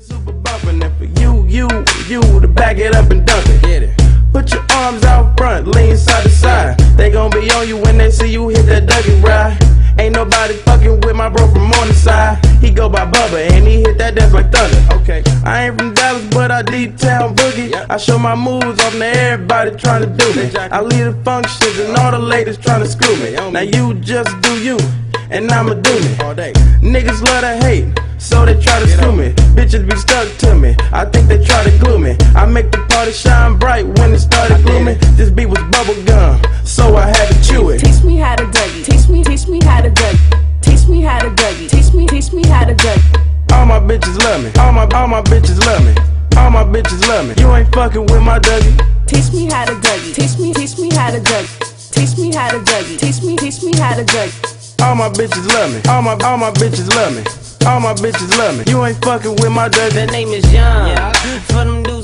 Super bumpin' and for you, you, you to back it up and dunk it. Get it. Put your arms out front, lean side to side. They gon' be on you when they see you hit that Dougie ride. Ain't nobody fucking with my bro from Morningside. He go by Bubba and he hit that dance like thunder. Okay. I ain't from Dallas, but I deep town boogie. Yep. I show my moves off to everybody trying to do me. I lead the functions and all the ladies trying to screw me. On Now you just do you, and I'ma do me. All day. Niggas love to hate, so they try to Get screw on. me. Bitches be stuck to me. I think they try to glue me. I make the party shine bright when it started I glooming. This beat was bubble gum, so I had to chew it. Teach me how to Dougie. Teach me, teach me how to Dougie. Teach me how to Dougie. Teach me, teach me how to Dougie. All my bitches love me. All my all my bitches love me. All my bitches love me. You ain't fucking with my Dougie. Teach me how to Dougie. Teach me, teach me how to Dougie. Teach me how to Dougie. Teach me, teach me how to Dougie. All my bitches love me. All my all my bitches love me. All my bitches love me. You ain't fucking with my duck. That name is Young. Yeah. For them dudes